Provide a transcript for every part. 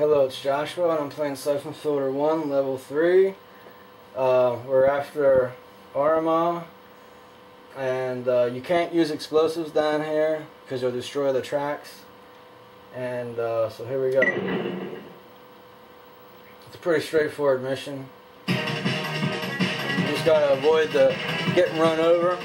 Hello, it's Joshua, and I'm playing Syphon Filter 1, Level 3. Uh, we're after Arma, and uh, you can't use explosives down here because you'll destroy the tracks. And uh, so here we go. It's a pretty straightforward mission. You just gotta avoid the getting run over.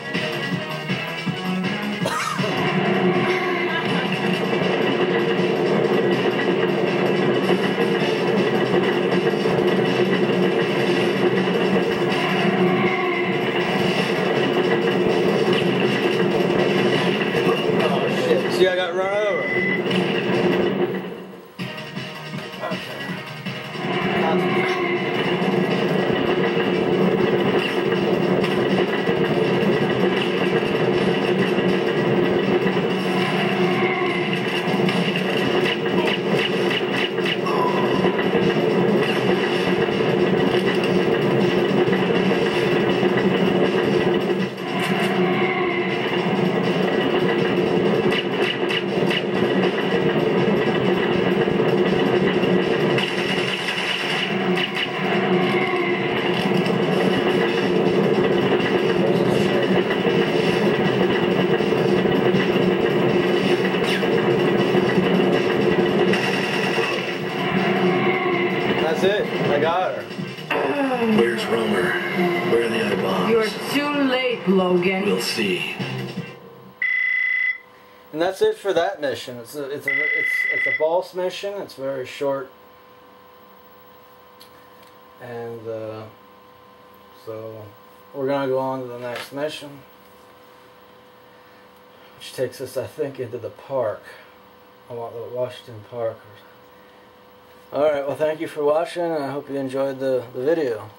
See I got run over. That's it. I got her. Where's Rhoemer? Where are the other bombs? You're too late, Logan. We'll see. And that's it for that mission. It's a it's a it's it's a boss mission. It's very short. And uh, so we're gonna go on to the next mission, which takes us, I think, into the park. I want the Washington Park. All right. Well, thank you for watching, I hope you enjoyed the the video.